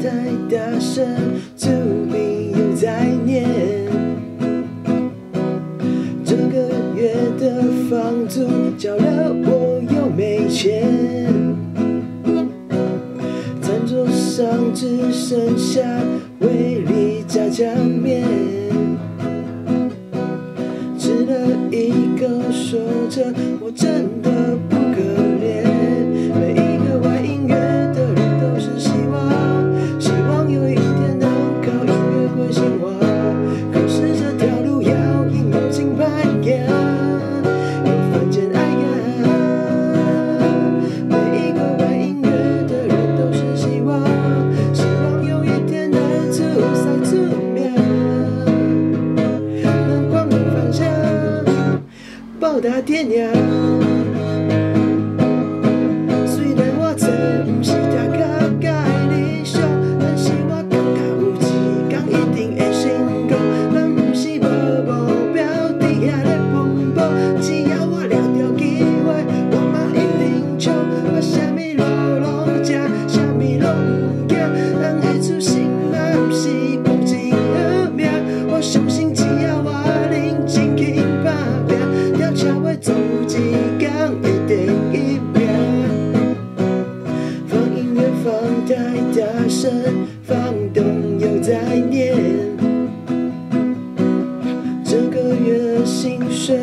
太大声就没又再念。这个月的房租交了我又没钱餐桌上只剩下威力炸酱面。吃了一口说着我真的报答爹娘。虽然我真不是大家的理想，但是我感觉有一天一定会成功。咱不是无目标，伫遐咧奔波，只要我抓着机会，我嘛一定冲。我啥物路拢食，啥物拢毋惊，人会出心大声，房东又在念。这个月薪水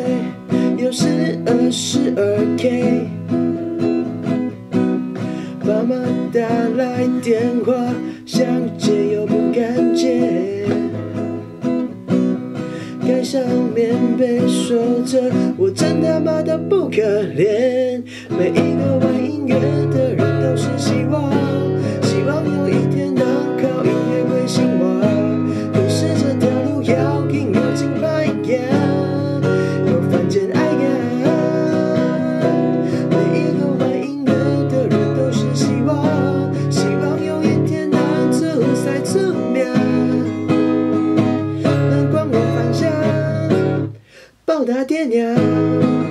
又是二十二 k，爸妈打来电话想接又不敢接。盖上棉被，说着我真他妈的不可怜。每一个玩音乐的的爹娘。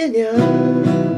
Yeah.